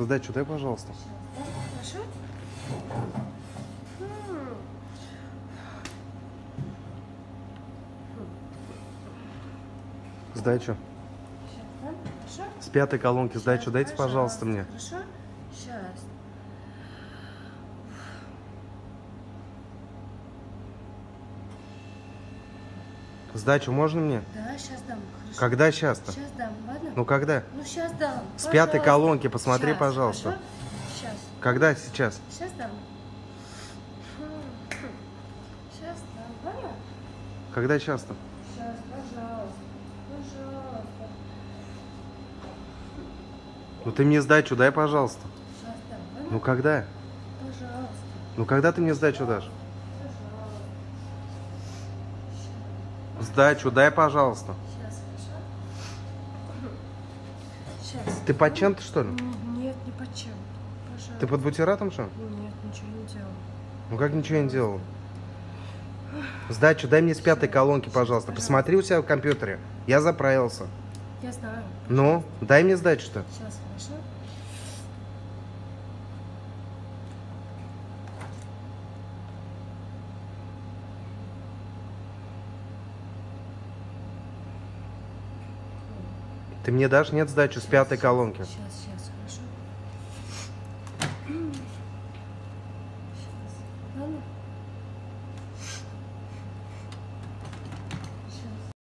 Сдачу дай, пожалуйста. Хорошо? Сдачу. С пятой колонки сдачу дайте, пожалуйста, мне. Хорошо? Сейчас. Сдачу можно мне? Да, сейчас дам. Хорошо? Когда сейчас-то? Сейчас дам, ладно? Ну когда? Ну, сейчас дам. С пятой пожалуйста. колонки посмотри, Щас, пожалуйста. хорошо? Сейчас. Когда сейчас? Сейчас дам. Сейчас дам, ладно? Когда сейчас-то? Сейчас, пожалуйста. Пожалуйста. Ну ты мне сдачу дай, пожалуйста. Сейчас дам, ладно? Ну когда? Пожалуйста. Ну когда ты мне сдачу дашь? Пожалуйста. Сдачу дай, пожалуйста. Сейчас? Сейчас. Ты под чем-то, что ли? Нет, не под чем. Пожалуйста. Ты под бутератом, что ли? Нет, ничего не делал. Ну как ничего не делал? Сдачу дай мне с пятой колонки, пожалуйста. Посмотри у себя в компьютере. Я заправился. Я знаю. Ну, дай мне сдачу-то. Сейчас, Ты мне дашь, нет, сдачу с пятой колонки? Сейчас, сейчас, хорошо. Сейчас. Ладно?